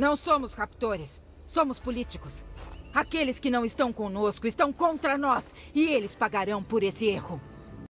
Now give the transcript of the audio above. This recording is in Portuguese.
Não somos raptores. Somos políticos. Aqueles que não estão conosco estão contra nós. E eles pagarão por esse erro.